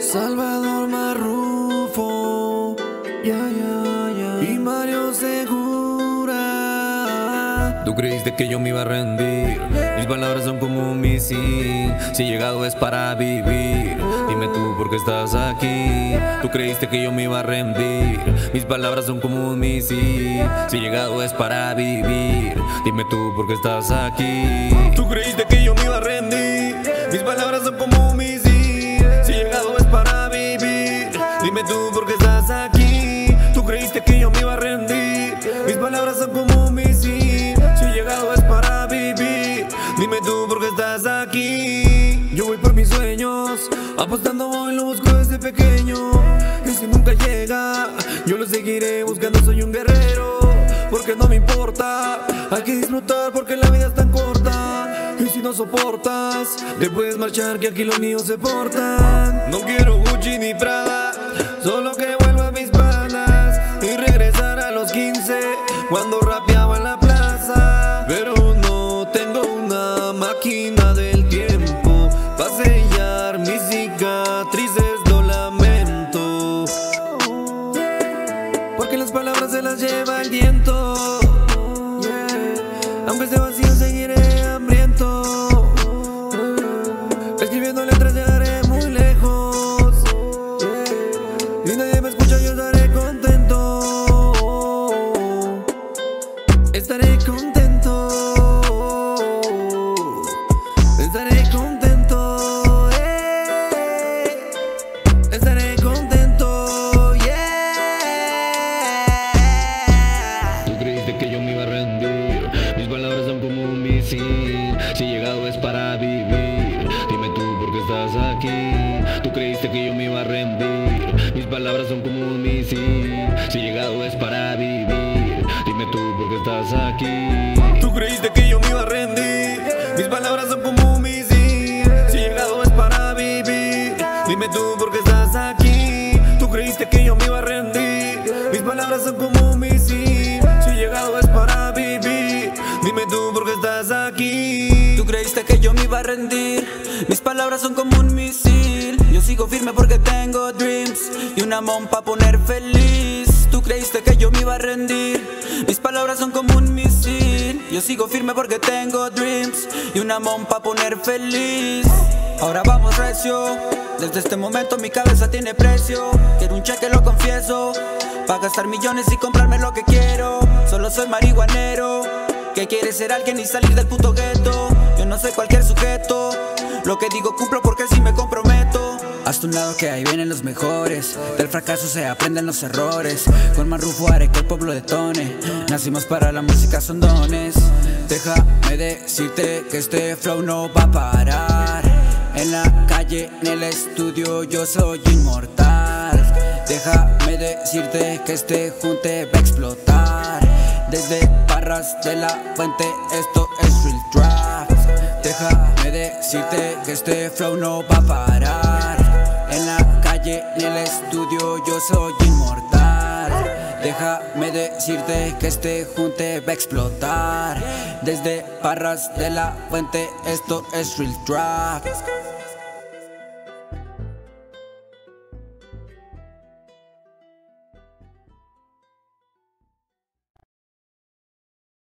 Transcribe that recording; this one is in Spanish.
Salvador Marrufo, ya, ya, ya. Y Mario Segura. Tú creíste que yo me iba a rendir. Mis palabras son como un misil. Si he llegado es para vivir. Dime tú por qué estás aquí. Tú creíste que yo me iba a rendir. Mis palabras son como un misil. Si he llegado es para vivir. Dime tú por qué estás aquí. Tú creíste que yo me iba a rendir. Mis palabras son como un. Si llegado es para vivir. Dime tú por qué estás aquí. Tú creíste que yo me iba a rendir. Mis palabras son como un. Si llegado es para vivir. Dime tú por qué estás aquí. Yo voy por mis sueños. Apostando hoy lo busco desde pequeño. Y si nunca llega, yo lo seguiré buscando. Soy un guerrero. Porque no me importa. Hay que disfrutar porque la vida es tan corta. No soportas, te puedes marchar que aquí los míos se portan. No quiero Gucci ni Prada, solo que vuelva a mis panas y regresar a los 15 cuando rapeaba en la plaza. Pero no tengo una máquina del tiempo para sellar mis cicatrices, lo lamento. Porque las palabras se las lleva el viento. Aquí. Tú creíste que yo me iba a rendir. Mis palabras son como un misil. Si he llegado es para vivir. Dime tú por qué estás aquí. Tú creíste que yo me iba a rendir. Mis palabras son como un misil. Si he llegado es para vivir. Dime tú por qué estás aquí. Tú creíste que yo me iba a rendir. Mis palabras son como un misil. Si he llegado es para vivir. Dime tú por qué estás aquí. Tú creíste que yo me iba a rendir. Mis palabras son como un misil. Yo sigo firme porque tengo dreams y una mom pa' poner feliz. Tú creíste que yo me iba a rendir. Mis palabras son como un misil. Yo sigo firme porque tengo dreams y una mom pa' poner feliz. Ahora vamos recio. Desde este momento mi cabeza tiene precio. Quiero un cheque, lo confieso. Pa' gastar millones y comprarme lo que quiero. Solo soy marihuanero. Que quiere ser alguien y salir del puto gueto. No soy cualquier sujeto. Lo que digo cumplo porque si me comprometo. Hasta un lado que ahí vienen los mejores. Del fracaso se aprenden los errores. Con Marrufo haré que el pueblo detone. Nacimos para la música, son dones. Déjame decirte que este flow no va a parar. En la calle, en el estudio, yo soy inmortal. Déjame decirte que este junte va a explotar. Desde Parras de la Fuente, esto es Real Trap. Déjame decirte que este flow no va a parar. En la calle, en el estudio, yo soy inmortal. Déjame decirte que este junte va a explotar. Desde Parras de la Fuente, esto es Real Trap.